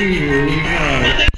you.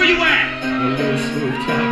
Where you at? A smooth talk.